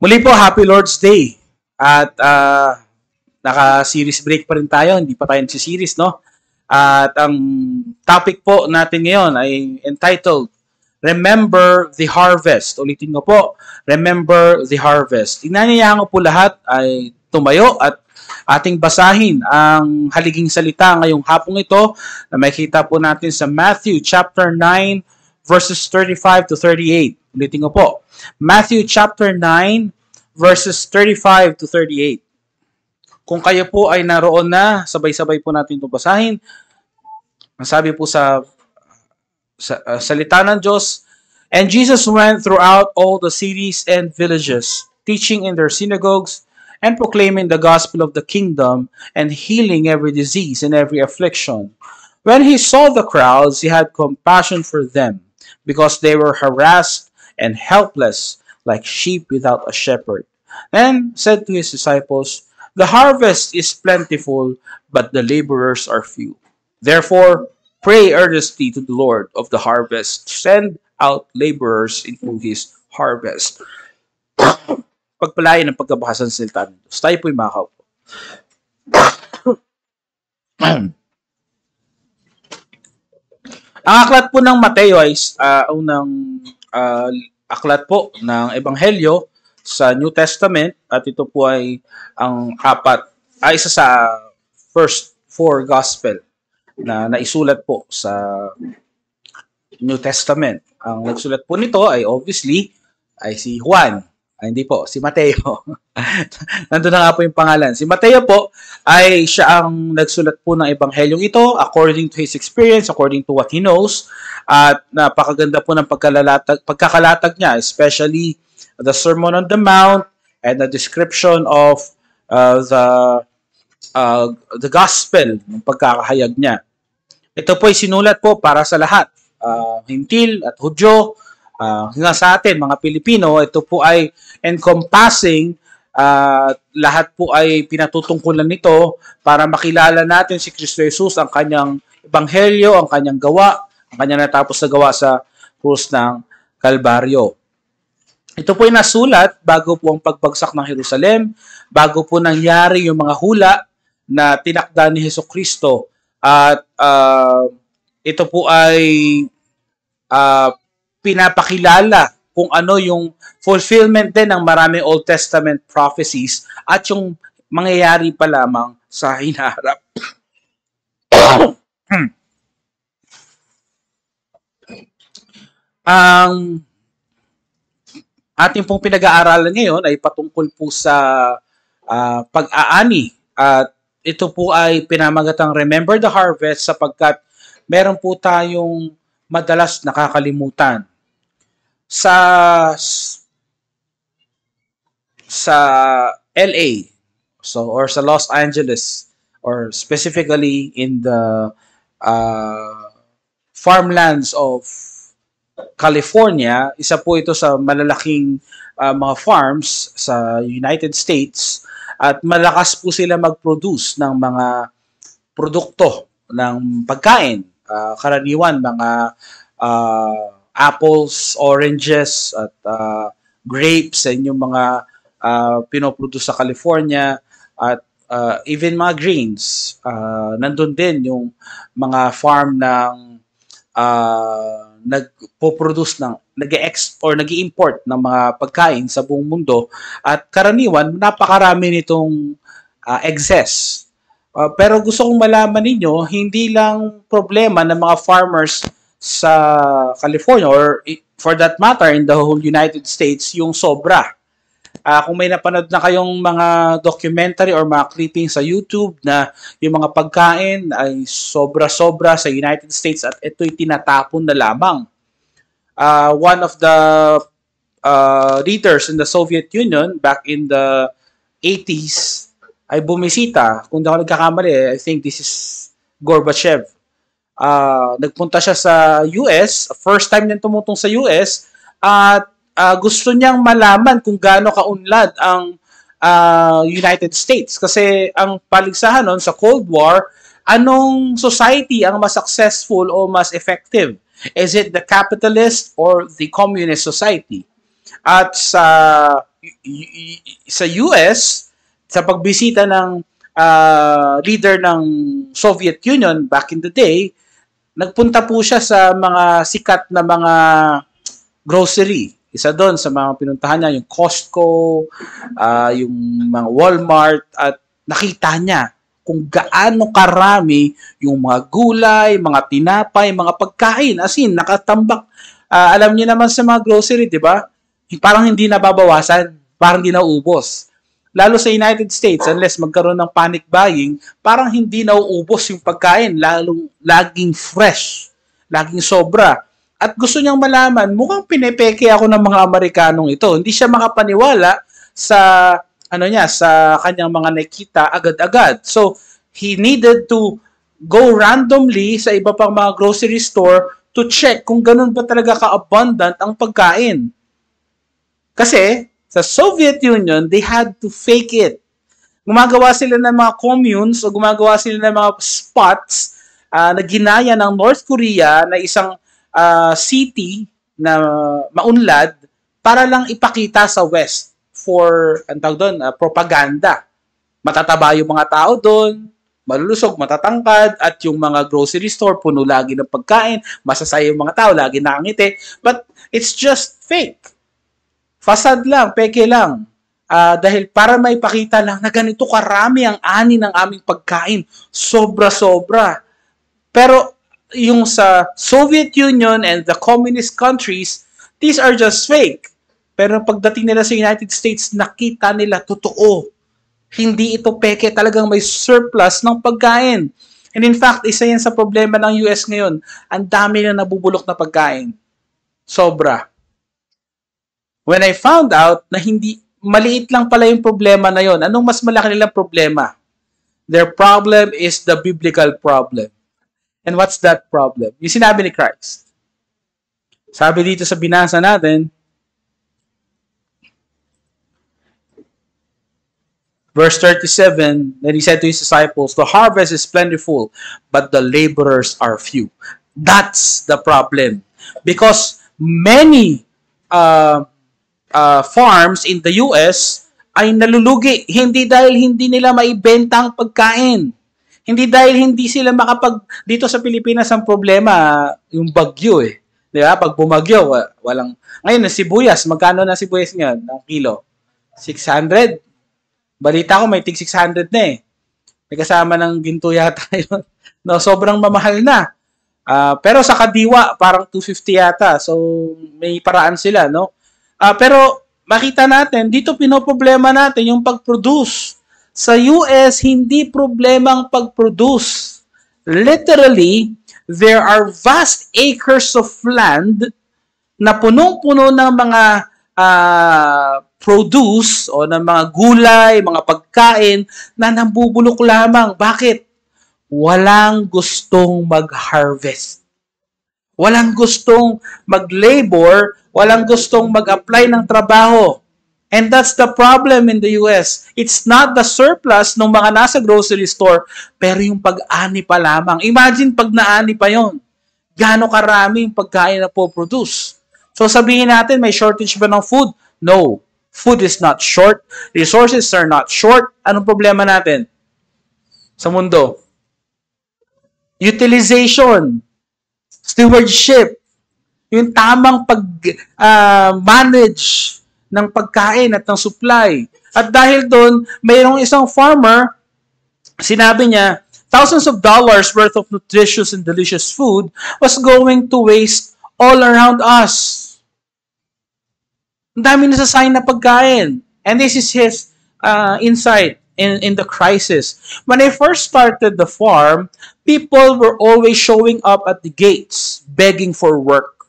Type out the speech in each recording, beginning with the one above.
Muli po, Happy Lord's Day. At uh, naka-series break pa rin tayo, hindi pa tayo series no? At ang topic po natin ngayon ay entitled Remember the Harvest. Ulitin ko po, Remember the Harvest. Inanyayahan ko po lahat ay tumayo at ating basahin ang haliging salita ngayong hapong ito na makita po natin sa Matthew chapter 9 verses 35 to 38. Ulitin ko po. Matthew chapter 9 verses 35 to 38. Kung kayo po ay naroon na, sabay-sabay po natin ito basahin. Po sa, sa uh, salita ng Diyos, And Jesus went throughout all the cities and villages, teaching in their synagogues and proclaiming the gospel of the kingdom and healing every disease and every affliction. When he saw the crowds, he had compassion for them because they were harassed and helpless like sheep without a shepherd. And said to his disciples, The harvest is plentiful, but the laborers are few. Therefore, pray earnestly to the Lord of the harvest, send out laborers into his harvest. Pagpalayan ng pagkabasa ng salita ng Diyos. Tayo po'y. Ang aklat po ng Mateo ay uh, unang uh, aklat po ng Ebanghelyo sa New Testament at ito po ay ang apat ay isa sa first four gospel na naisulat po sa New Testament. Ang nagsulat po nito ay obviously ay si Juan. Ay, hindi po, si Mateo. Nandun na nga po yung pangalan. Si Mateo po ay siya ang nagsulat po ng ebanghelyong ito according to his experience, according to what he knows. At napakaganda po ng pagkakalatag, pagkakalatag niya, especially the Sermon on the Mount and the description of uh, the uh, the gospel ng pagkakahayag niya. Ito po ay sinulat po para sa lahat, uh, Hintil at Hudyo, uh, hanggang sa atin, mga Pilipino, ito po ay encompassing uh, lahat po ay pinatutungkulan nito para makilala natin si Kristo Jesus, ang kanyang ebanghelyo, ang kanyang gawa, ang kanyang natapos na gawa sa krus ng Kalbaryo. Ito po ay nasulat bago po ang pagbagsak ng Jerusalem, bago po nangyari yung mga hula na tinakda ni Heso Kristo. At uh, ito po ay uh, pinapakilala kung ano yung fulfillment din ng maraming Old Testament prophecies at yung mangyayari pa lamang sa hinaharap. Ang ating pong pinag-aaralan ngayon ay patungkol po sa uh, pag-aani at ito po ay pinamagatang Remember the Harvest sapagkat meron po tayong madalas nakakalimutan sa sa LA so or sa Los Angeles. Or specifically in the uh, farmlands of California, isa po ito sa malalaking uh, mga farms sa United States. At malakas po sila mag-produce ng mga produkto ng pagkain. Uh, karaniwan mga uh, apples, oranges, at uh, grapes, and yung mga uh, pinoproduce sa California, at uh, even mga grains. Uh, nandun din yung mga farm ng uh, nagpo-produce ng nag-ex or nag-import ng mga pagkain sa buong mundo at karaniwan napakarami nitong uh, excess. Uh, pero gusto kong malaman ninyo, hindi lang problema ng mga farmers sa California or for that matter in the whole United States yung sobra. Uh, kung may napanood na kayong mga documentary or mga clipping sa YouTube na yung mga pagkain ay sobra-sobra sa United States at ito'y tinatapon na lamang. Uh, one of the uh, leaders in the Soviet Union back in the 80s ay bumisita. Kung di ako nagkakamali, I think this is Gorbachev uh, nagpunta siya sa US, first time niya tumutong sa US, at uh, gusto niyang malaman kung gaano kaunlad ang uh, United States. Kasi ang paligsahan noon sa Cold War, anong society ang mas successful o mas effective? Is it the capitalist or the communist society? at sa sa US sa pagbisita ng uh, leader ng Soviet Union back in the day, nagpunta po siya sa mga sikat na mga grocery. Isa doon sa mga pinuntahan niya, yung Costco, uh, yung mga Walmart, at nakita niya kung gaano karami yung mga gulay, mga tinapay, mga pagkain. As in, nakatambak. Uh, alam niyo naman sa mga grocery, di ba? Parang hindi nababawasan, parang hindi naubos. Lalo sa United States, unless magkaroon ng panic buying, parang hindi nauubos yung pagkain, lalong laging fresh, laging sobra. At gusto niyang malaman, mukhang pinepeke ako ng mga Amerikanong ito. Hindi siya makapaniwala sa ano niya sa kanyang mga nakita agad-agad. So, he needed to go randomly sa iba pang mga grocery store to check kung ganun ba talaga ka-abundant ang pagkain. Kasi, sa Soviet Union, they had to fake it. Gumagawa sila ng mga communes o gumagawa sila ng mga spots uh, na ginaya ng North Korea na isang uh, city na maunlad para lang ipakita sa West for, ang tawag doon, uh, propaganda. Matataba yung mga tao doon, malulusog, matatangkad, at yung mga grocery store puno lagi ng pagkain, masasaya yung mga tao, lagi nakangiti. But it's just fake. Fasad lang, peke lang. Uh, dahil para may pakita lang na ganito karami ang ani ng aming pagkain. Sobra-sobra. Pero yung sa Soviet Union and the communist countries, these are just fake. Pero pagdating nila sa United States, nakita nila totoo. Hindi ito peke, talagang may surplus ng pagkain. And in fact, isa yan sa problema ng US ngayon. Ang dami na nabubulok na pagkain. Sobra. When I found out na hindi, maliit lang pala yung problema na yon, anong mas malaki nilang problema? Their problem is the biblical problem. And what's that problem? Yung sinabi ni Christ. Sabi dito sa binasa natin, Verse 37, then he said to his disciples, The harvest is plentiful, but the laborers are few. That's the problem. Because many uh, uh, farms in the US ay nalulugi. Hindi dahil hindi nila maibenta ang pagkain. Hindi dahil hindi sila makapag... Dito sa Pilipinas ang problema, yung bagyo eh. Di ba? Pag bumagyo, walang... Ngayon, na sibuyas, magkano na sibuyas ngayon? Ang kilo? 600? Balita ko, may tig 600 na eh. May kasama ng ginto yata yun. No, sobrang mamahal na. Uh, pero sa kadiwa, parang 250 yata. So, may paraan sila, no? Uh, pero makita natin, dito pinoproblema natin yung pag-produce. Sa US, hindi problema ang pag-produce. Literally, there are vast acres of land na punong-puno ng mga uh, produce o ng mga gulay, mga pagkain na nambubulok lamang. Bakit? Walang gustong mag-harvest. Walang gustong mag-labor Walang gustong mag-apply ng trabaho. And that's the problem in the US. It's not the surplus ng mga nasa grocery store, pero yung pag-ani pa lamang. Imagine pag naani pa yon, gaano karami yung pagkain na po produce. So sabihin natin, may shortage ba ng food? No. Food is not short. Resources are not short. Anong problema natin sa mundo? Utilization, stewardship, yung tamang pag-manage uh, ng pagkain at ng supply. At dahil doon, mayroong isang farmer, sinabi niya, thousands of dollars worth of nutritious and delicious food was going to waste all around us. Ang dami nasasayang na pagkain. And this is his uh, insight in, in the crisis. When I first started the farm, people were always showing up at the gates, begging for work.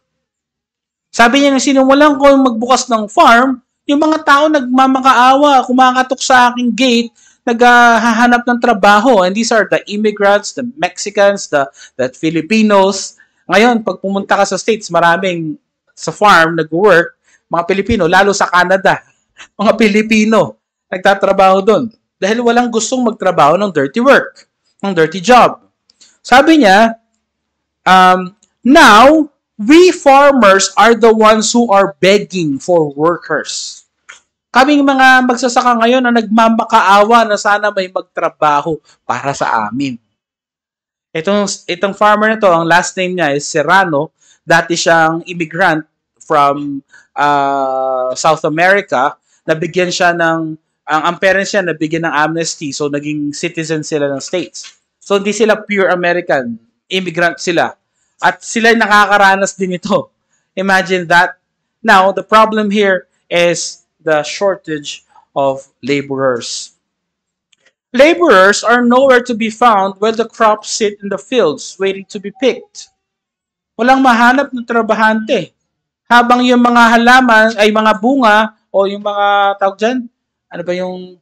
Sabi niya, nung sinimulan ko magbukas ng farm, yung mga tao nagmamakaawa, kumakatok sa aking gate, naghahanap ng trabaho. And these are the immigrants, the Mexicans, the, the Filipinos. Ngayon, pag pumunta ka sa States, maraming sa farm nag-work, mga Pilipino, lalo sa Canada, mga Pilipino, nagtatrabaho doon. Dahil walang gustong magtrabaho ng dirty work, ng dirty job. Sabi niya, um, now, we farmers are the ones who are begging for workers. Kaming mga magsasaka ngayon na nagmamakaawa na sana may magtrabaho para sa amin. Itong, itong farmer na to, ang last name niya is Serrano. Dati siyang immigrant from uh, South America. Nabigyan siya ng, ang, ang parents niya nabigyan ng amnesty. So, naging citizen sila ng States. So, hindi sila pure American. Immigrant sila. At sila nakakaranas din ito. Imagine that. Now, the problem here is the shortage of laborers. Laborers are nowhere to be found when the crops sit in the fields waiting to be picked. Walang mahanap ng trabahante. Habang yung mga halaman ay mga bunga o yung mga tawag dyan, ano ba yung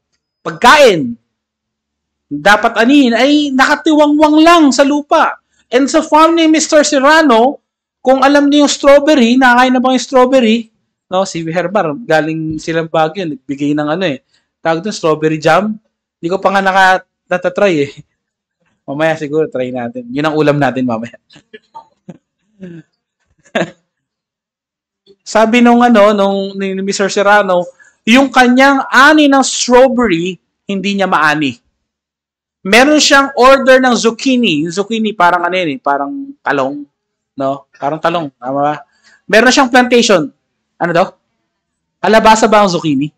pagkain, dapat anihin ay nakatiwangwang lang sa lupa. And sa farm ni Mr. Serrano, kung alam niyo yung strawberry, nakain na ba yung strawberry? No, si Herbar, galing silang Baguio, nagbigay ng ano eh. Tawag doon, strawberry jam. Hindi ko pa nga naka, natatry eh. Mamaya siguro, try natin. Yun ang ulam natin mamaya. Sabi nung ano, nung ni Mr. Serrano, yung kanyang ani ng strawberry, hindi niya maani. Meron siyang order ng zucchini. Yung zucchini parang ano yun eh, parang talong. No? Parang talong. Tama ba? Meron siyang plantation. Ano daw? Kalabasa ba ang zucchini?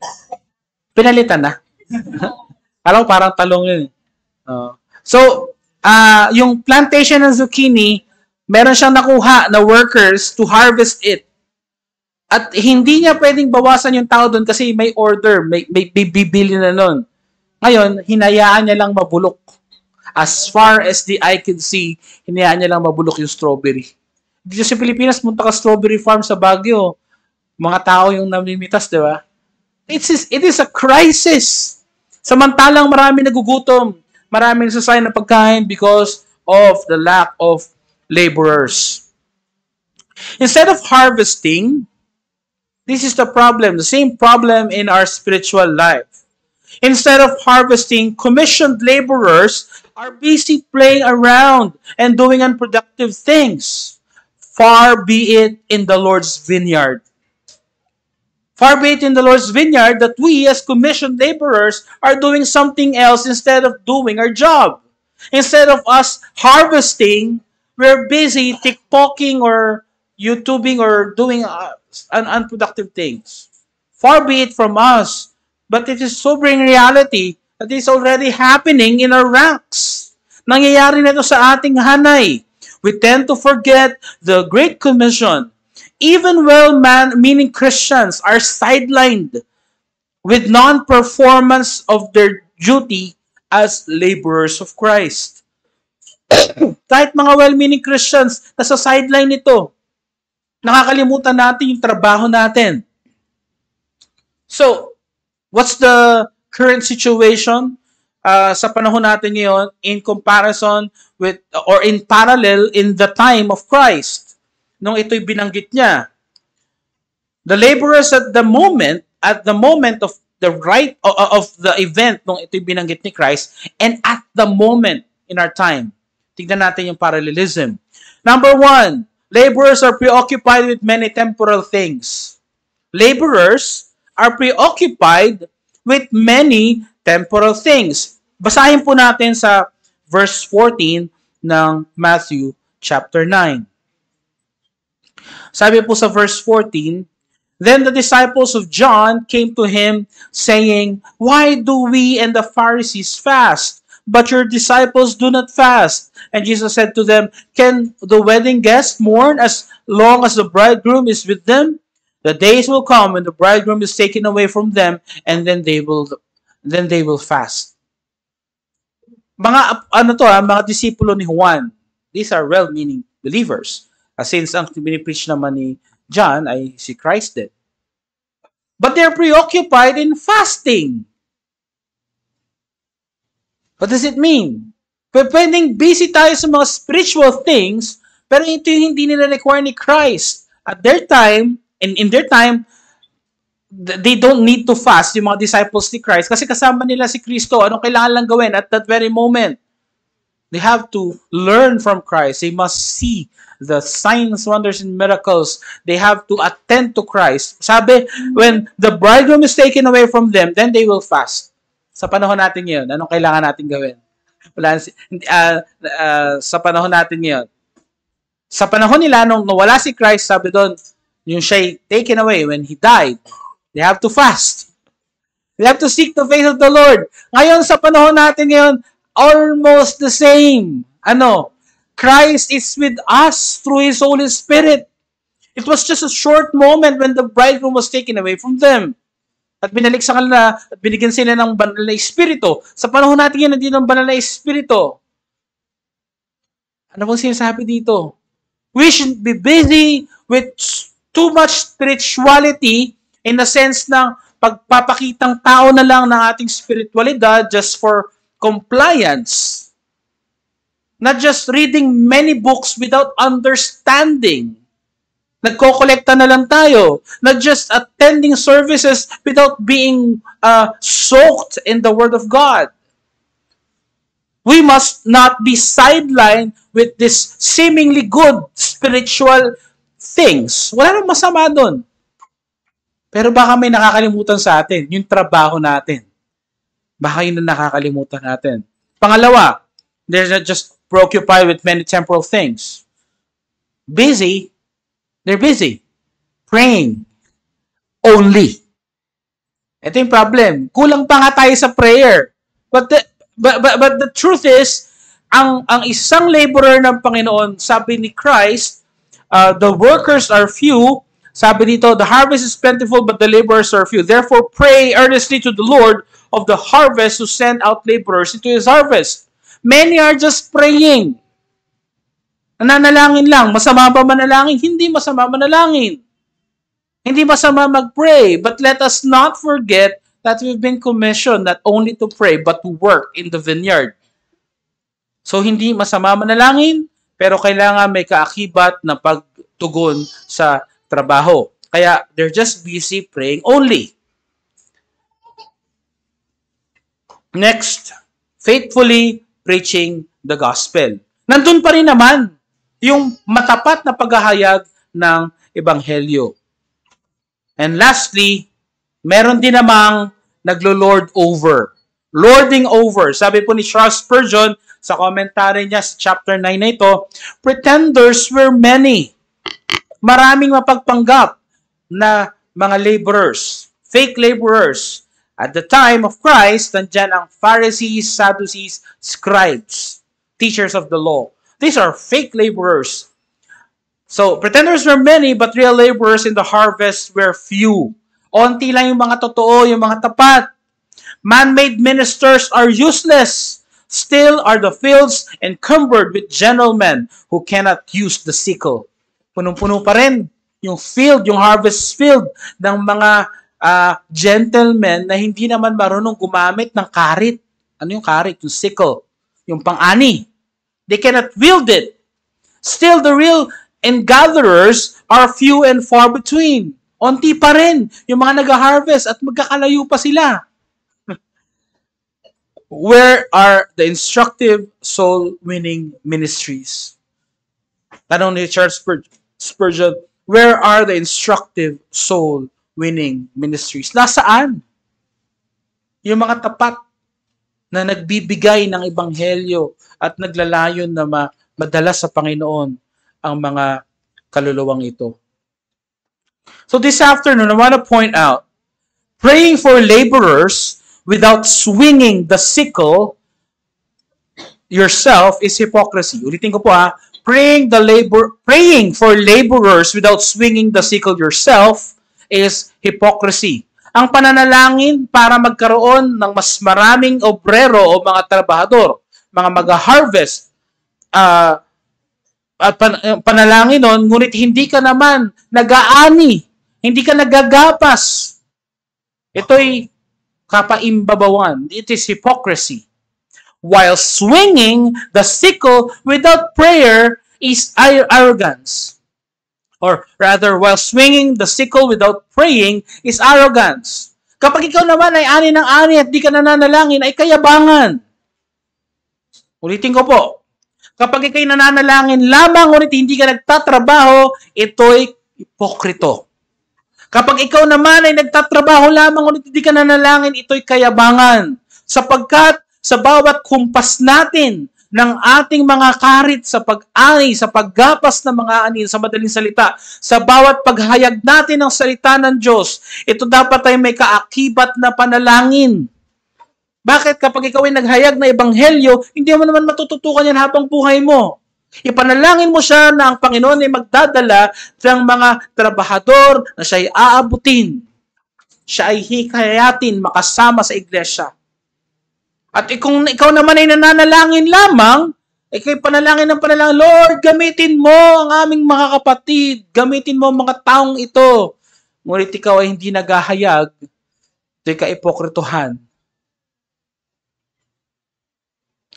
Pinalitan na. Alam parang talong yun. Uh, so, uh, yung plantation ng zucchini, meron siyang nakuha na workers to harvest it. At hindi niya pwedeng bawasan yung tao doon kasi may order, may, may, bibili na noon. Ngayon, hinayaan niya lang mabulok. As far as the eye can see, hinayaan niya lang mabulok yung strawberry. Dito sa Pilipinas, munta ka strawberry farm sa Baguio mga tao yung namimitas, di ba? It's, it is a crisis. Samantalang marami nagugutom, marami nagsasayang na pagkain because of the lack of laborers. Instead of harvesting, this is the problem, the same problem in our spiritual life. Instead of harvesting, commissioned laborers are busy playing around and doing unproductive things. Far be it in the Lord's vineyard. Far be it in the Lord's vineyard that we, as commissioned laborers, are doing something else instead of doing our job. Instead of us harvesting, we're busy TikToking or YouTubing or doing uh, unproductive things. Far be it from us, but it is sobering reality that is already happening in our ranks. Nangyayari na ito sa ating hanay. We tend to forget the Great Commission even well-meaning Christians are sidelined with non-performance of their duty as laborers of Christ. Kahit mga well-meaning Christians, nasa sideline nito. Nakakalimutan natin yung trabaho natin. So, what's the current situation uh, sa panahon natin ngayon in comparison with or in parallel in the time of Christ? nung ito'y binanggit niya. The laborers at the moment, at the moment of the right of the event nung ito'y binanggit ni Christ and at the moment in our time. Tignan natin yung parallelism. Number one, laborers are preoccupied with many temporal things. Laborers are preoccupied with many temporal things. Basahin po natin sa verse 14 ng Matthew chapter 9. Sabi po sa verse 14, Then the disciples of John came to him, saying, Why do we and the Pharisees fast, but your disciples do not fast? And Jesus said to them, Can the wedding guests mourn as long as the bridegroom is with them? The days will come when the bridegroom is taken away from them, and then they will then they will fast. Mga ano to, ha, mga disipulo ni Juan. These are well-meaning believers. Since ang pinipreach naman ni John ay si Christ din. But they're preoccupied in fasting. What does it mean? Pwedeng busy tayo sa mga spiritual things, pero ito yung hindi nila require ni Christ. At their time, and in their time, they don't need to fast, yung mga disciples ni Christ, kasi kasama nila si Kristo. Anong kailangan lang gawin at that very moment? They have to learn from Christ. They must see the signs, wonders, and miracles. They have to attend to Christ. Sabi, when the bridegroom is taken away from them, then they will fast. Sa panahon natin ngayon, anong kailangan natin gawin? Wala, uh, uh, sa panahon natin ngayon. Sa panahon nila, nung nawala si Christ, sabi doon, yung siya taken away when He died, they have to fast. They have to seek the face of the Lord. Ngayon, sa panahon natin ngayon, almost the same. Ano? Christ is with us through His Holy Spirit. It was just a short moment when the bridegroom was taken away from them. At binalik sa kanila, at binigyan sila ng banal na espiritu. Sa panahon natin yan, hindi ng banal na espiritu. Ano bang sinasabi dito? We should be busy with too much spirituality in the sense ng pagpapakitang tao na lang ng ating spiritualidad just for compliance. Not just reading many books without understanding. Nagko-kolekta na lang tayo. Not just attending services without being uh, soaked in the Word of God. We must not be sidelined with this seemingly good spiritual things. Wala nang masama doon. Pero baka may nakakalimutan sa atin, yung trabaho natin. Baka yun na nakakalimutan natin. Pangalawa, they're not just preoccupied with many temporal things. Busy, they're busy. Praying. Only. Ito yung problem. Kulang pa nga tayo sa prayer. But the, but, but, but the truth is, ang, ang isang laborer ng Panginoon, sabi ni Christ, uh, the workers are few, sabi dito, the harvest is plentiful but the laborers are few. Therefore, pray earnestly to the Lord of the harvest to send out laborers into His harvest. Many are just praying. Nananalangin lang. Masama ba manalangin? Hindi masama manalangin. Hindi masama mag-pray. But let us not forget that we've been commissioned not only to pray but to work in the vineyard. So hindi masama manalangin, pero kailangan may kaakibat na pagtugon sa trabaho. Kaya they're just busy praying only. Next, faithfully preaching the gospel. Nandun pa rin naman yung matapat na paghahayag ng ebanghelyo. And lastly, meron din namang naglo-lord over. Lording over. Sabi po ni Charles Spurgeon sa commentary niya sa chapter 9 na ito, pretenders were many. Maraming mapagpanggap na mga laborers, fake laborers, At the time of Christ, nandyan ang Pharisees, Sadducees, scribes, teachers of the law. These are fake laborers. So, pretenders were many, but real laborers in the harvest were few. Onti lang yung mga totoo, yung mga tapat. Man-made ministers are useless. Still are the fields encumbered with gentlemen who cannot use the sickle. Punong-puno pa rin yung field, yung harvest field ng mga uh, gentlemen na hindi naman marunong gumamit ng karit. Ano yung karit? Yung sickle. Yung pang-ani. They cannot wield it. Still, the real and gatherers are few and far between. Onti pa rin yung mga nag-harvest at magkakalayo pa sila. Where are the instructive soul-winning ministries? Tanong ni Charles Spurgeon, where are the instructive soul winning ministries. Nasaan? Yung mga tapat na nagbibigay ng ebanghelyo at naglalayon na ma- madala sa Panginoon ang mga kaluluwang ito. So this afternoon, I want to point out, praying for laborers without swinging the sickle yourself is hypocrisy. Ulitin ko po ha, praying the labor praying for laborers without swinging the sickle yourself is hypocrisy. Ang pananalangin para magkaroon ng mas maraming obrero o mga trabahador, mga mag-harvest, uh, at pan- panalangin nun, ngunit hindi ka naman nag-aani, hindi ka nagagapas. Ito'y kapaimbabawan. It is hypocrisy. While swinging the sickle without prayer is arrogance or rather, while swinging the sickle without praying is arrogance. Kapag ikaw naman ay ani ng ani at di ka nananalangin, ay kayabangan. Ulitin ko po, Kapag ikay nananalangin lamang ngunit hindi ka nagtatrabaho, ito'y ipokrito. Kapag ikaw naman ay nagtatrabaho lamang ngunit hindi ka nanalangin, ito'y kayabangan. Sapagkat sa bawat kumpas natin ng ating mga karit sa pag-ani, sa paggapas ng mga anin, sa madaling salita, sa bawat paghayag natin ng salita ng Diyos, ito dapat ay may kaakibat na panalangin. Bakit kapag ikaw ay naghayag na ebanghelyo, hindi mo naman matututukan yan habang buhay mo? Ipanalangin mo siya na ang Panginoon ay magdadala ng mga trabahador na siya ay aabutin. Siya ay hikayatin makasama sa iglesia. At kung ikaw naman ay nananalangin lamang, ikay panalangin ng panalangin, Lord, gamitin mo ang aming mga kapatid, gamitin mo ang mga taong ito. Ngunit ikaw ay hindi naghahayag, ito'y kaipokrituhan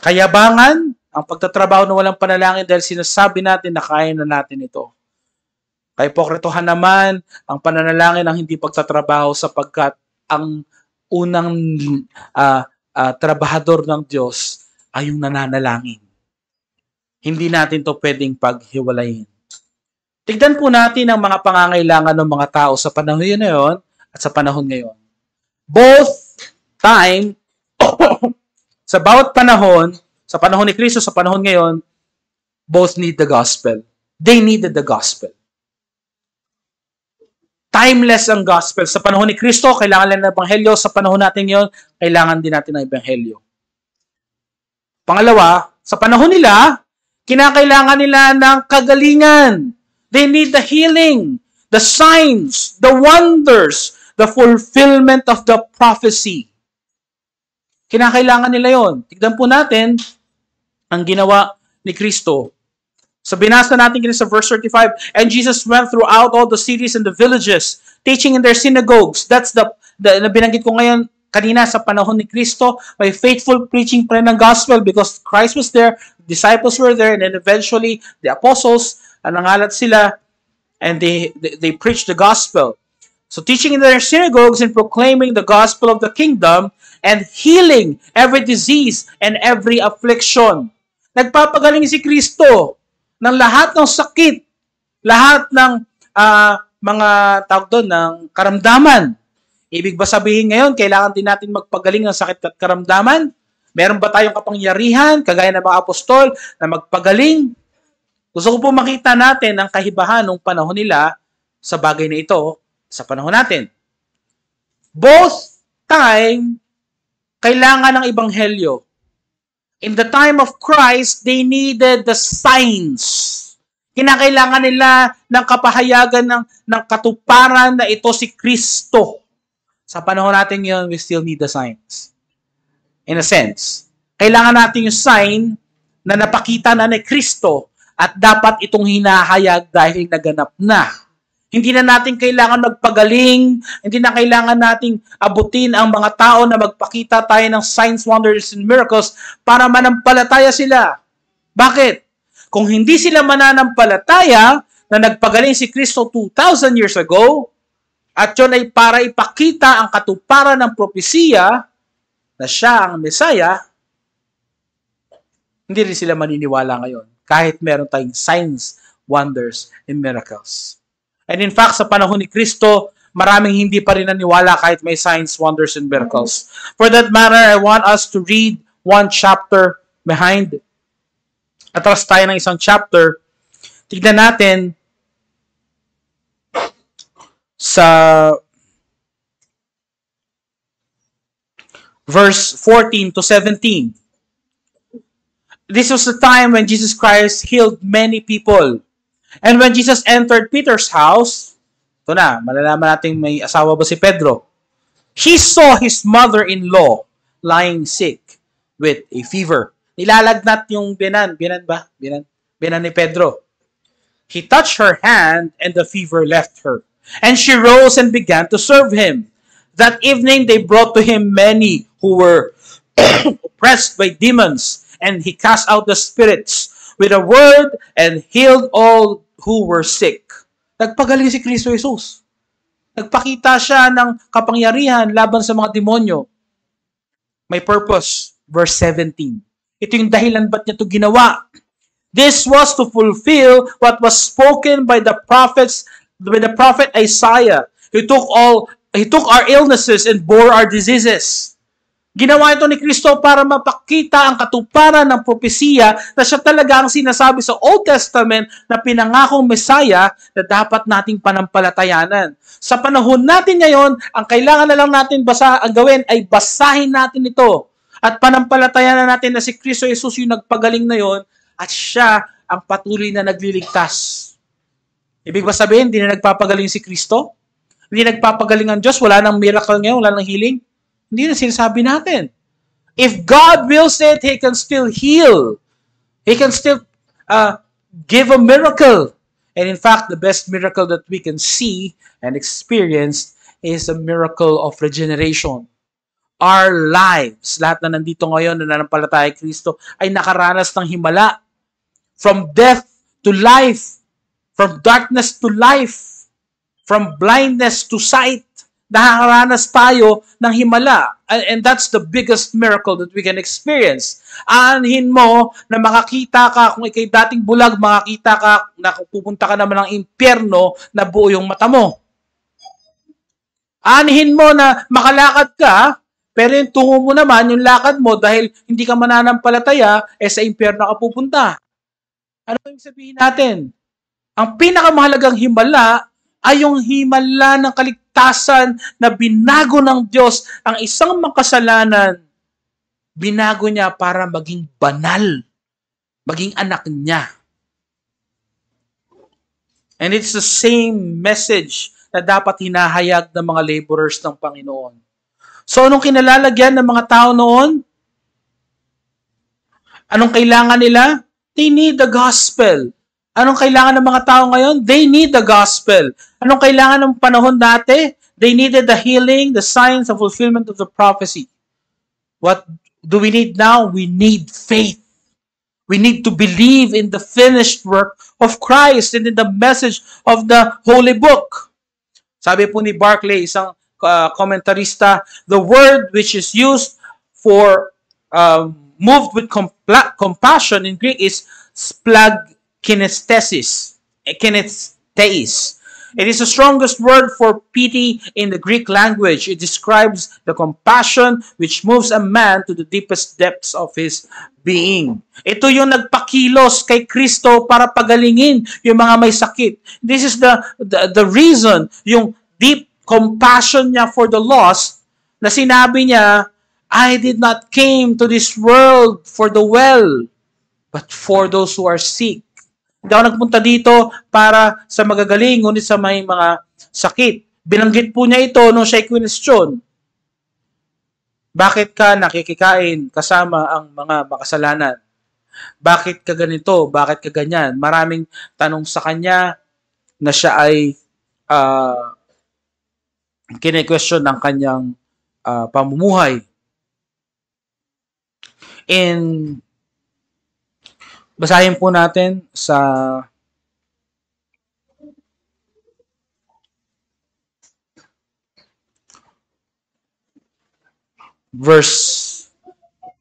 Kayabangan, ang pagtatrabaho na walang panalangin dahil sinasabi natin na kaya na natin ito. Kay pokretohan naman ang pananalangin ng hindi pagtatrabaho sapagkat ang unang uh, uh, trabahador ng Diyos ay yung nananalangin. Hindi natin to pwedeng paghiwalayin. Tignan po natin ang mga pangangailangan ng mga tao sa panahon na yon at sa panahon ngayon. Both time Sa bawat panahon, sa panahon ni Kristo, sa panahon ngayon, both need the gospel. They needed the gospel. Timeless ang gospel. Sa panahon ni Kristo, kailangan lang ng ebanghelyo. Sa panahon natin yon, kailangan din natin ng ebanghelyo. Pangalawa, sa panahon nila, kinakailangan nila ng kagalingan. They need the healing, the signs, the wonders, the fulfillment of the prophecy. Kinakailangan nila yon. Tignan po natin ang ginawa ni Kristo. So binasa natin sa verse 35, And Jesus went throughout all the cities and the villages, teaching in their synagogues. That's the, the na binanggit ko ngayon kanina sa panahon ni Kristo, may faithful preaching pa ng gospel because Christ was there, disciples were there, and then eventually the apostles, nangalat sila, and they, they, they preached the gospel. So teaching in their synagogues and proclaiming the gospel of the kingdom and healing every disease and every affliction. Nagpapagaling si Kristo ng lahat ng sakit, lahat ng uh, mga tawag doon ng karamdaman. Ibig ba sabihin ngayon, kailangan din natin magpagaling ng sakit at karamdaman? Meron ba tayong kapangyarihan, kagaya ng mga apostol, na magpagaling? Gusto ko po makita natin ang kahibahan ng panahon nila sa bagay na ito sa panahon natin. Both time, kailangan ng ibanghelyo. In the time of Christ, they needed the signs. Kinakailangan nila ng kapahayagan ng, ng katuparan na ito si Kristo. Sa panahon natin ngayon, we still need the signs. In a sense. Kailangan natin yung sign na napakita na ni Kristo at dapat itong hinahayag dahil naganap na. Hindi na natin kailangan magpagaling, hindi na kailangan nating abutin ang mga tao na magpakita tayo ng signs, wonders, and miracles para manampalataya sila. Bakit? Kung hindi sila mananampalataya na nagpagaling si Kristo 2,000 years ago, at yun ay para ipakita ang katuparan ng propesiya na siya ang Mesaya, hindi rin sila maniniwala ngayon kahit meron tayong signs, wonders, and miracles. And in fact, sa panahon ni Kristo, maraming hindi pa rin naniwala kahit may signs, wonders, and miracles. For that matter, I want us to read one chapter behind. Atras tayo ng isang chapter. Tignan natin sa verse 14 to 17. This was the time when Jesus Christ healed many people And when Jesus entered Peter's house, ito na, malalaman natin may asawa ba si Pedro. He saw his mother-in-law lying sick with a fever. Nilalagnat yung binan. Binan ba? Binan, binan ni Pedro. He touched her hand and the fever left her. And she rose and began to serve him. That evening they brought to him many who were oppressed by demons, and he cast out the spirits with a word and healed all who were sick. Nagpagaling si Kristo Jesus. Nagpakita siya ng kapangyarihan laban sa mga demonyo. May purpose. Verse 17. Ito yung dahilan ba't niya ito ginawa. This was to fulfill what was spoken by the prophets, by the prophet Isaiah. He took all, he took our illnesses and bore our diseases. Ginawa ito ni Kristo para mapakita ang katuparan ng propesiya na siya talaga ang sinasabi sa Old Testament na pinangakong Messiah na dapat nating panampalatayanan. Sa panahon natin ngayon, ang kailangan na lang natin basa, ang gawin ay basahin natin ito at panampalatayanan natin na si Kristo Jesus yung nagpagaling na yon at siya ang patuloy na nagliligtas. Ibig ba sabihin, hindi na nagpapagaling si Kristo? Hindi nagpapagaling ang Diyos? Wala nang miracle ngayon? Wala nang healing? Hindi na sinasabi natin. If God wills it, He can still heal. He can still uh, give a miracle. And in fact, the best miracle that we can see and experience is a miracle of regeneration. Our lives, lahat na nandito ngayon na nanampalataya kay Kristo, ay nakaranas ng himala. From death to life. From darkness to life. From blindness to sight nakakaranas tayo ng himala. And that's the biggest miracle that we can experience. Aanhin mo na makakita ka, kung ikay dating bulag, makakita ka na pupunta ka naman ng impyerno na buo yung mata mo. Aanhin mo na makalakad ka, pero yung tungo mo naman, yung lakad mo, dahil hindi ka mananampalataya, eh sa impyerno ka pupunta. Ano yung sabihin natin? Ang pinakamahalagang himala ay yung himala ng kaligtasan na binago ng Diyos ang isang makasalanan. Binago niya para maging banal, maging anak niya. And it's the same message na dapat hinahayag ng mga laborers ng Panginoon. So, anong kinalalagyan ng mga tao noon? Anong kailangan nila? They need the gospel. Anong kailangan ng mga tao ngayon? They need the gospel. Anong kailangan ng panahon dati? They needed the healing, the signs, the fulfillment of the prophecy. What do we need now? We need faith. We need to believe in the finished work of Christ and in the message of the Holy Book. Sabi po ni Barclay, isang uh, komentarista, the word which is used for um, moved with compla- compassion in Greek is splag kinesthesis, kinestheis. It is the strongest word for pity in the Greek language. It describes the compassion which moves a man to the deepest depths of his being. Ito yung nagpakilos kay Kristo para pagalingin yung mga may sakit. This is the, the, the reason, yung deep compassion niya for the lost, na sinabi niya, I did not came to this world for the well, but for those who are sick. Hindi ako nagpunta dito para sa magagaling, ngunit sa may mga sakit. Binanggit po niya ito nung siya question. Bakit ka nakikikain kasama ang mga makasalanan? Bakit ka ganito? Bakit ka ganyan? Maraming tanong sa kanya na siya ay uh, kine-question ng kanyang uh, pamumuhay. In Basahin po natin sa verse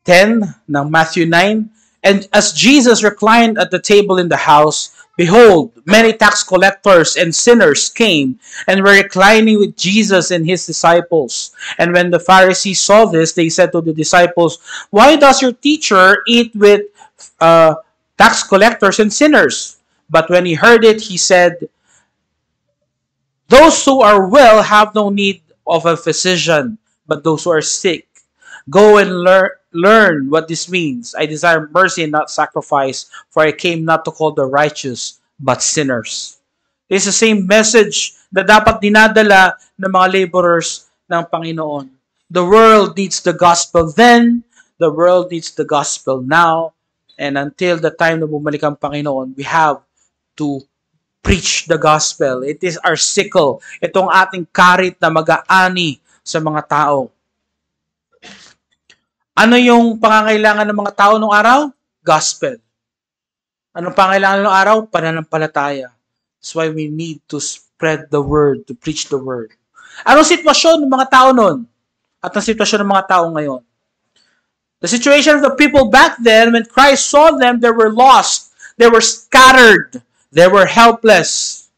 10 ng Matthew 9. And as Jesus reclined at the table in the house, behold, many tax collectors and sinners came and were reclining with Jesus and his disciples. And when the Pharisees saw this, they said to the disciples, Why does your teacher eat with uh, tax collectors and sinners. But when he heard it, he said, Those who are well have no need of a physician, but those who are sick. Go and learn learn what this means. I desire mercy and not sacrifice, for I came not to call the righteous, but sinners. It's the same message na dapat dinadala ng mga laborers ng Panginoon. The world needs the gospel then, the world needs the gospel now, And until the time na bumalik ang Panginoon, we have to preach the gospel. It is our sickle. Itong ating karit na mag-aani sa mga tao. Ano yung pangangailangan ng mga tao nung araw? Gospel. Anong pangangailangan ng araw? Pananampalataya. That's why we need to spread the word, to preach the word. Anong sitwasyon ng mga tao noon? At ang sitwasyon ng mga tao ngayon? The situation of the people back then, when Christ saw them, they were lost. they were scattered, they were helpless,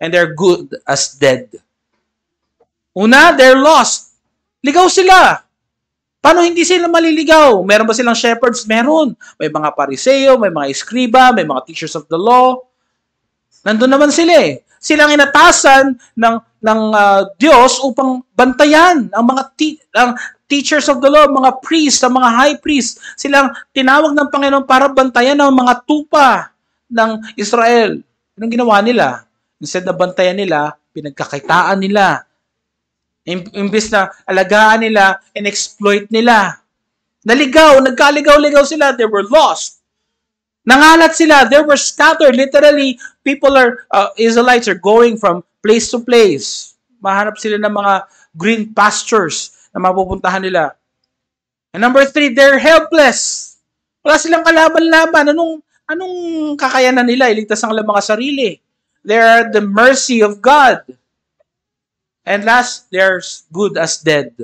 and they're good as dead. Una, they're lost. Ligaw sila. Paano hindi sila maliligaw? Meron ba silang shepherds? Meron. May mga pariseo, may mga iskriba, may mga teachers of the law. Nandun naman sila eh. Silang inatasan ng ng uh, Diyos upang bantayan ang mga ti- ang teachers of the law, mga priests, ang mga high priests. Silang tinawag ng Panginoon para bantayan ang mga tupa ng Israel. Anong ginawa nila? Instead na bantayan nila, pinagkakitaan nila Imbis na alagaan nila and exploit nila. Naligaw, nagkaligaw-ligaw sila, they were lost. Nangalat sila, they were scattered. Literally, people are, uh, Israelites are going from place to place. Mahanap sila ng mga green pastures na mapupuntahan nila. And number three, they're helpless. Wala silang kalaban-laban. Anong, anong kakayanan nila? Iligtas ang mga sarili. They're at the mercy of God. And last, they're good as dead.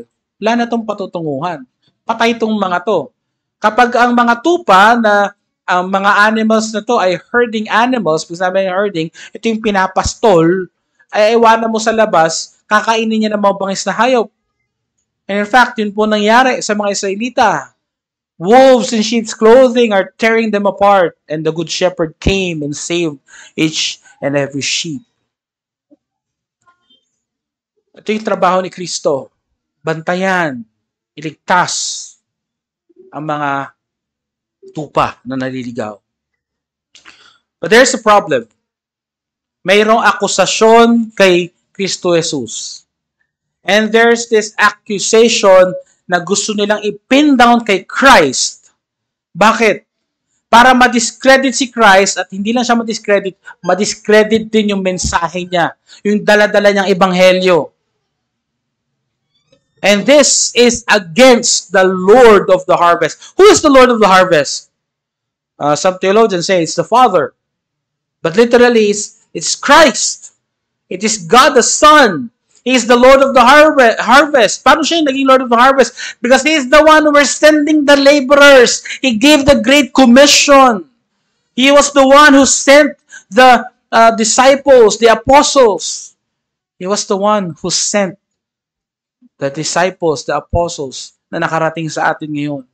Wala na tong patutunguhan. Patay tong mga to. Kapag ang mga tupa na ang mga animals na to ay herding animals, pag sabi ng herding, ito yung pinapastol, ay iwanan mo sa labas, kakainin niya ng mga bangis na hayop. And in fact, yun po nangyari sa mga Israelita. Wolves in sheep's clothing are tearing them apart, and the good shepherd came and saved each and every sheep. Ito yung trabaho ni Kristo. Bantayan, iligtas ang mga tupa na naliligaw. But there's a problem. Mayroong akusasyon kay Kristo Jesus. And there's this accusation na gusto nilang ipin down kay Christ. Bakit? Para ma-discredit si Christ at hindi lang siya ma-discredit, ma-discredit din yung mensahe niya, yung daladala niyang ebanghelyo. And this is against the Lord of the harvest. Who is the Lord of the harvest? Uh, some theologians say it's the Father. But literally, it's, it's Christ. It is God the Son. He is the Lord of the harvest. Paano siya yung naging Lord of the harvest? Because He is the one who was sending the laborers. He gave the Great Commission. He was the one who sent the uh, disciples, the apostles. He was the one who sent the disciples, the apostles na nakarating sa atin ngayon.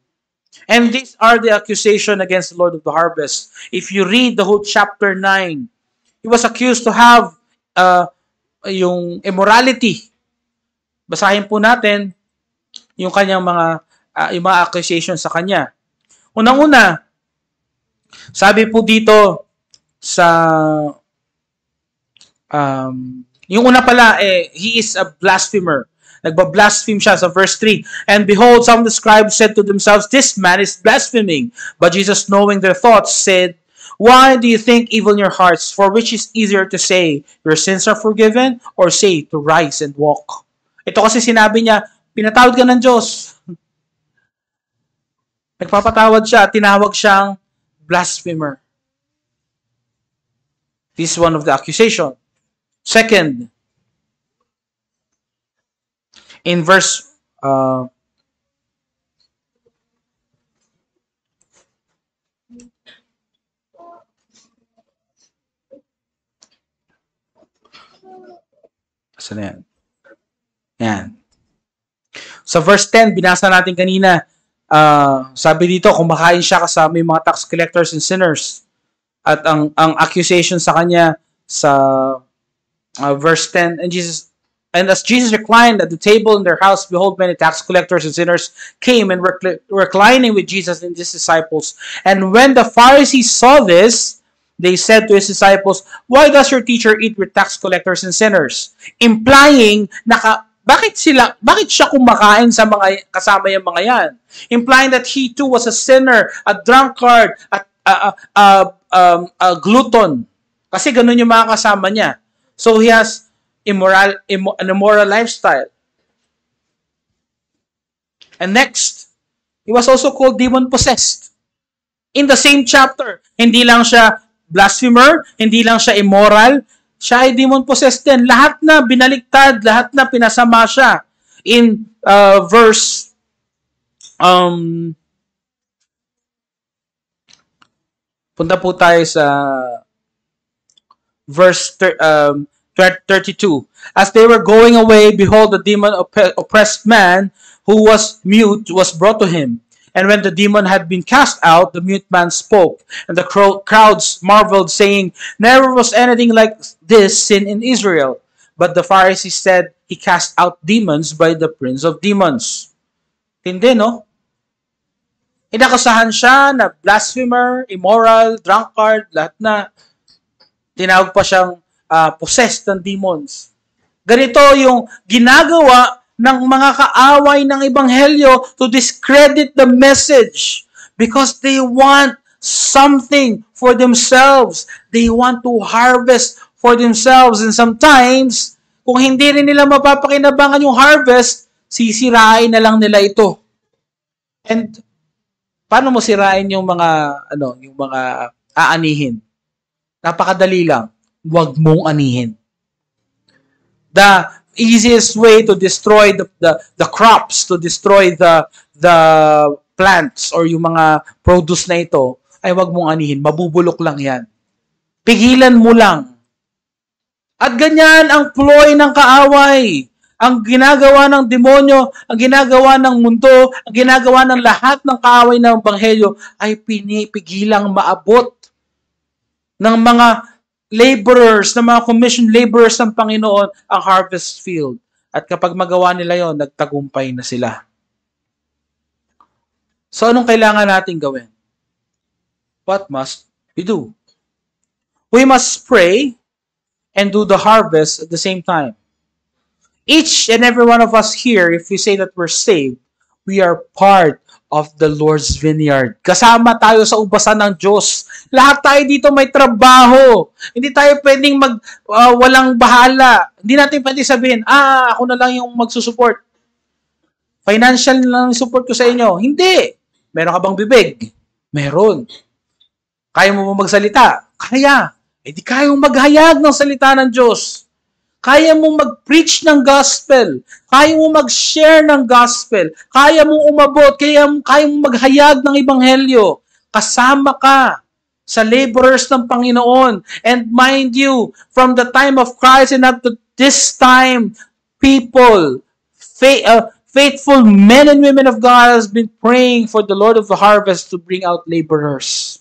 And these are the accusation against the Lord of the harvest. If you read the whole chapter 9, he was accused to have uh, yung immorality. Basahin po natin yung kanyang mga uh, yung mga accusation sa kanya. Unang-una, sabi po dito sa um, yung una pala eh he is a blasphemer. Nagbablaspheme siya sa verse 3. And behold, some of the scribes said to themselves, This man is blaspheming. But Jesus, knowing their thoughts, said, Why do you think evil in your hearts? For which is easier to say, Your sins are forgiven, or say, To rise and walk? Ito kasi sinabi niya, pinatawad ka ng Diyos. Nagpapatawad siya at tinawag siyang blasphemer. This is one of the accusation. Second, in verse uh, Saan yan? Yan. Sa verse 10, binasa natin kanina, uh, sabi dito, kumakain siya kasama yung mga tax collectors and sinners. At ang ang accusation sa kanya sa uh, verse 10, and Jesus And as Jesus reclined at the table in their house, behold, many tax collectors and sinners came and were reclining with Jesus and his disciples. And when the Pharisees saw this, they said to his disciples, Why does your teacher eat with tax collectors and sinners? Implying, naka, bakit sila, bakit siya kumakain sa mga kasama yung mga yan? Implying that he too was a sinner, a drunkard, a, a, a, a, um, a glutton. Kasi ganun yung mga kasama niya. So he has immoral, immo, an immoral lifestyle. And next, he was also called demon-possessed. In the same chapter, hindi lang siya blasphemer, hindi lang siya immoral, siya ay demon-possessed din. Lahat na binaliktad, lahat na pinasama siya. In uh, verse um, Punta po tayo sa verse um, 32. As they were going away, behold, the demon oppressed man who was mute was brought to him. And when the demon had been cast out, the mute man spoke. And the crowds marveled, saying, Never was anything like this sin in Israel. But the Pharisees said, He cast out demons by the prince of demons. Tindi, no? Inakasahan siya na blasphemer, immoral, drunkard, lahat na. Tinawag pa siyang uh, possessed ng demons. Ganito yung ginagawa ng mga kaaway ng Ebanghelyo to discredit the message because they want something for themselves. They want to harvest for themselves. And sometimes, kung hindi rin nila mapapakinabangan yung harvest, sisirain na lang nila ito. And paano mo sirain yung mga ano, yung mga aanihin? Napakadali lang huwag mong anihin. The easiest way to destroy the, the, the crops, to destroy the, the plants or yung mga produce na ito, ay wag mong anihin. Mabubulok lang yan. Pigilan mo lang. At ganyan ang ploy ng kaaway. Ang ginagawa ng demonyo, ang ginagawa ng mundo, ang ginagawa ng lahat ng kaaway ng Banghelyo ay pinipigilang maabot ng mga laborers, ng mga commissioned laborers ng Panginoon ang harvest field. At kapag magawa nila yon, nagtagumpay na sila. So anong kailangan natin gawin? What must we do? We must pray and do the harvest at the same time. Each and every one of us here, if we say that we're saved, we are part of the Lord's vineyard. Kasama tayo sa ubasan ng Diyos. Lahat tayo dito may trabaho. Hindi tayo pwedeng mag uh, walang bahala. Hindi natin pwedeng sabihin, ah, ako na lang yung magsusupport. Financial lang yung support ko sa inyo. Hindi. Meron ka bang bibig? Meron. Kaya mo ba magsalita? Kaya. Eh di kayong maghayag ng salita ng Diyos. Kaya mo mag-preach ng gospel. Kaya mo mag-share ng gospel. Kaya mo umabot. Kaya, kaya mo maghayag ng ebanghelyo. Kasama ka sa laborers ng Panginoon. And mind you, from the time of Christ and up to this time, people, faith, uh, faithful men and women of God has been praying for the Lord of the harvest to bring out laborers.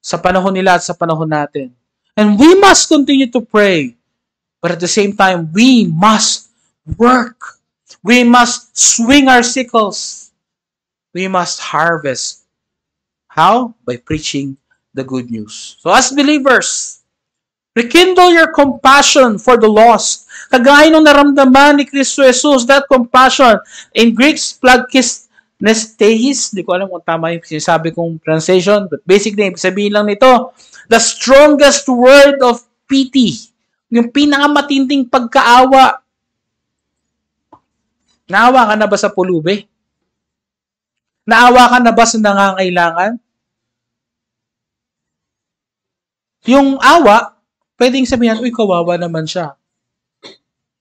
Sa panahon nila at sa panahon natin. And we must continue to pray But at the same time, we must work. We must swing our sickles. We must harvest. How? By preaching the good news. So as believers, rekindle your compassion for the lost. Kagaya nung naramdaman ni Kristo Jesus, that compassion, in Greek, plagkis nestehis, di ko alam kung tama yung sinasabi kong translation, but basically, sabihin lang nito, the strongest word of pity yung pinakamatinding pagkaawa. Naawa ka na ba sa pulube? Naawa ka na ba sa nangangailangan? Yung awa, pwedeng sabihin, uy, kawawa naman siya.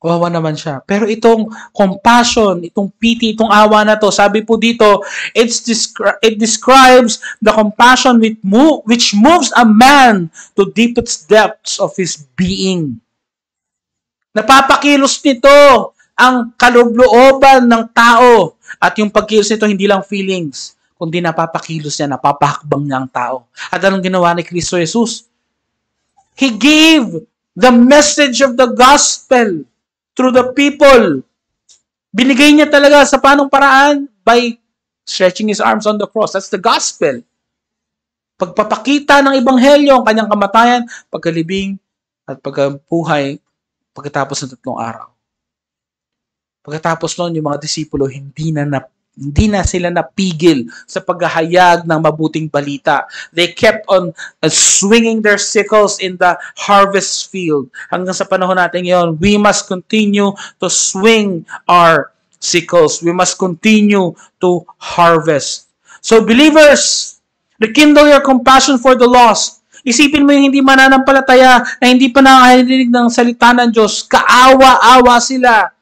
Kawawa naman siya. Pero itong compassion, itong pity, itong awa na to, sabi po dito, it's descri- it describes the compassion which, move, which moves a man to deepest depths of his being. Napapakilos nito ang kalublooban ng tao. At yung pagkilos nito, hindi lang feelings, kundi napapakilos niya, napapahakbang niya ang tao. At anong ginawa ni Kristo Jesus? He gave the message of the gospel through the people. Binigay niya talaga sa panong paraan by stretching His arms on the cross. That's the gospel. Pagpapakita ng Ebanghelyo, ang kanyang kamatayan, pagkalibing, at pagkabuhay pagkatapos ng tatlong araw. Pagkatapos noon, yung mga disipulo hindi na, na hindi na sila napigil sa paghahayag ng mabuting balita. They kept on uh, swinging their sickles in the harvest field. Hanggang sa panahon natin ngayon, we must continue to swing our sickles. We must continue to harvest. So believers, rekindle your compassion for the lost. Isipin mo yung hindi mananampalataya na hindi pa nakakarinig ng salita ng Diyos. Kaawa-awa sila.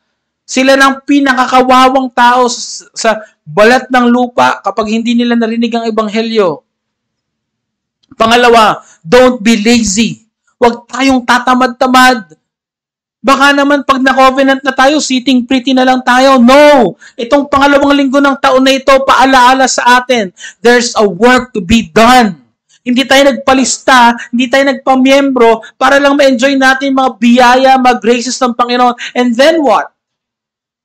Sila ng pinakakawawang tao sa, sa balat ng lupa kapag hindi nila narinig ang ebanghelyo. Pangalawa, don't be lazy. Huwag tayong tatamad-tamad. Baka naman pag na-covenant na tayo, sitting pretty na lang tayo. No! Itong pangalawang linggo ng taon na ito, paalaala sa atin. There's a work to be done. Hindi tayo nagpalista, hindi tayo nagpamiyembro para lang ma-enjoy natin mga biyaya, mga graces ng Panginoon. And then what?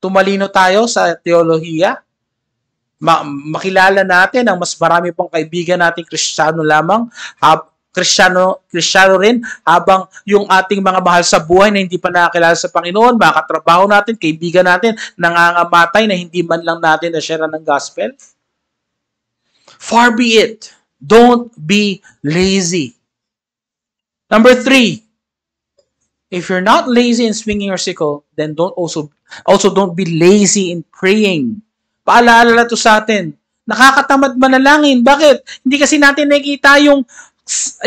Tumalino tayo sa teolohiya? Ma- makilala natin ang mas marami pang kaibigan nating kristyano lamang Kristiyano, Kristiyano rin habang yung ating mga mahal sa buhay na hindi pa nakakilala sa Panginoon, mga katrabaho natin, kaibigan natin, nangangamatay na hindi man lang natin na-share ng gospel? Far be it. Don't be lazy. Number three, if you're not lazy in swinging your sickle, then don't also also don't be lazy in praying. Paalala to sa atin. Nakakatamad manalangin. Bakit? Hindi kasi natin nakikita yung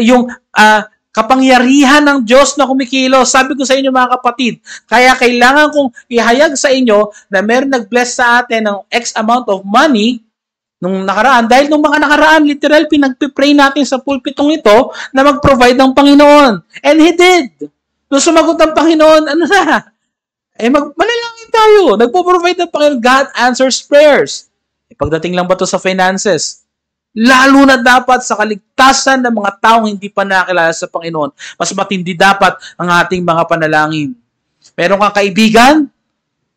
yung uh, kapangyarihan ng Diyos na kumikilos. Sabi ko sa inyo mga kapatid, kaya kailangan kong ihayag sa inyo na meron nag-bless sa atin ng X amount of money nung nakaraan. Dahil nung mga nakaraan, literal, pinagpipray natin sa pulpitong ito na mag-provide ng Panginoon. And He did. Nung sumagot ng Panginoon, ano na? Eh, mag manalangin tayo. Nagpo-provide ng Panginoon. God answers prayers. E, pagdating lang ba to sa finances? Lalo na dapat sa kaligtasan ng mga taong hindi pa nakakilala sa Panginoon. Mas matindi dapat ang ating mga panalangin. Meron kang kaibigan,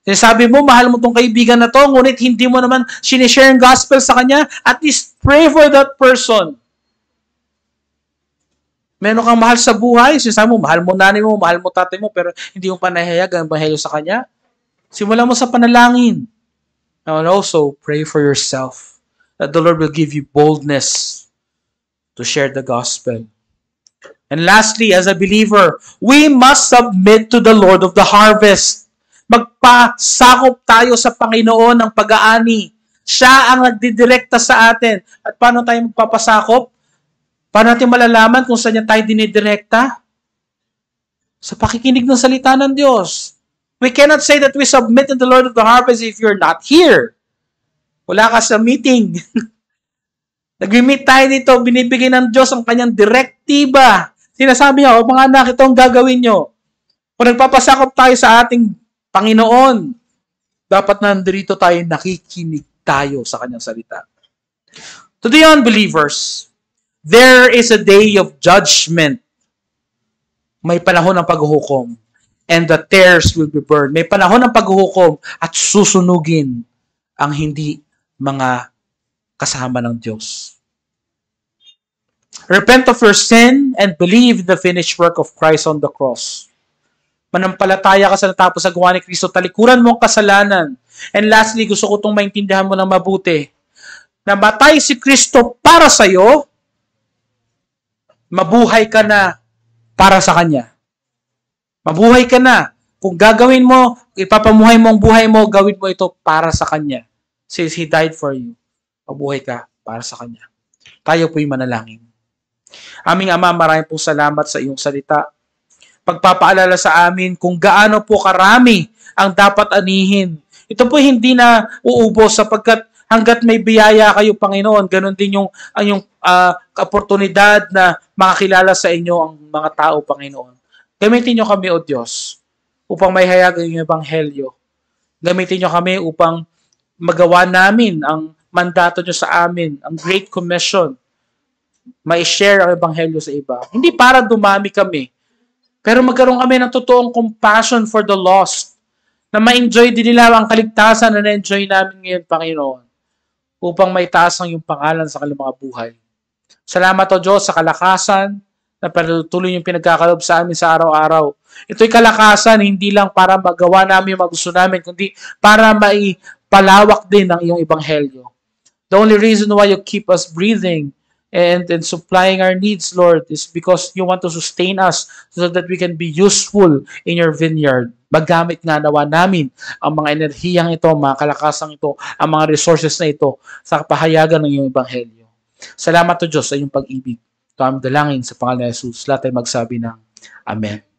sinasabi mo, mahal mo tong kaibigan na to, ngunit hindi mo naman sinishare ang gospel sa kanya, at least pray for that person. Meron kang mahal sa buhay, sinasabi mo, mahal mo nanay mo, mahal mo tatay mo, pero hindi mo pa nahihayag ang bahelo sa kanya. Simulan mo sa panalangin. And also, pray for yourself that the Lord will give you boldness to share the gospel. And lastly, as a believer, we must submit to the Lord of the harvest. Magpasakop tayo sa Panginoon ng pag-aani. Siya ang nagdidirekta sa atin. At paano tayo magpapasakop? Paano natin malalaman kung saan niya tayo dinidirekta? Sa pakikinig ng salita ng Diyos. We cannot say that we submit to the Lord of the harvest if you're not here. Wala ka sa meeting. Nag-meet tayo dito, binibigay ng Diyos ang kanyang direktiba. Sinasabi niya, o mga anak, ito ang gagawin nyo. Kung nagpapasakop tayo sa ating Panginoon, dapat nandito tayo, nakikinig tayo sa kanyang salita. To the unbelievers, there is a day of judgment. May panahon ng paghuhukom. And the tares will be burned. May panahon ng paghuhukom at susunugin ang hindi mga kasama ng Diyos. Repent of your sin and believe the finished work of Christ on the cross. Manampalataya ka sa natapos sa gawa ni Kristo, talikuran mo ang kasalanan. And lastly, gusto ko itong maintindihan mo ng mabuti. Namatay si Kristo para sa iyo, mabuhay ka na para sa Kanya. Mabuhay ka na. Kung gagawin mo, ipapamuhay mo ang buhay mo, gawin mo ito para sa Kanya says He died for you. Mabuhay ka para sa Kanya. Tayo po'y manalangin. Aming Ama, maraming pong salamat sa iyong salita. Pagpapaalala sa amin kung gaano po karami ang dapat anihin. Ito po hindi na uubos sapagkat hanggat may biyaya kayo, Panginoon, ganun din yung, ang yung uh, oportunidad na makakilala sa inyo ang mga tao, Panginoon. Gamitin nyo kami, O Diyos, upang may hayag ang Ebanghelyo. Gamitin nyo kami upang magawa namin ang mandato nyo sa amin, ang Great Commission, may share ang Ebanghelyo sa iba. Hindi para dumami kami, pero magkaroon kami ng totoong compassion for the lost, na ma-enjoy din nila ang kaligtasan na na-enjoy namin ngayon, Panginoon, upang may taas ang iyong pangalan sa kanilang mga buhay. Salamat o Diyos sa kalakasan na patuloy yung pinagkakalob sa amin sa araw-araw. Ito'y kalakasan hindi lang para magawa namin yung gusto namin, kundi para mai palawak din ang iyong ebanghelyo. The only reason why you keep us breathing and, and supplying our needs, Lord, is because you want to sustain us so that we can be useful in your vineyard. Magamit nga nawa namin ang mga enerhiyang ito, mga kalakasang ito, ang mga resources na ito sa pahayagan ng iyong ebanghelyo. Salamat to Diyos sa iyong pag-ibig. Ito ang dalangin sa pangalan ni Jesus. Lahat ay magsabi ng Amen.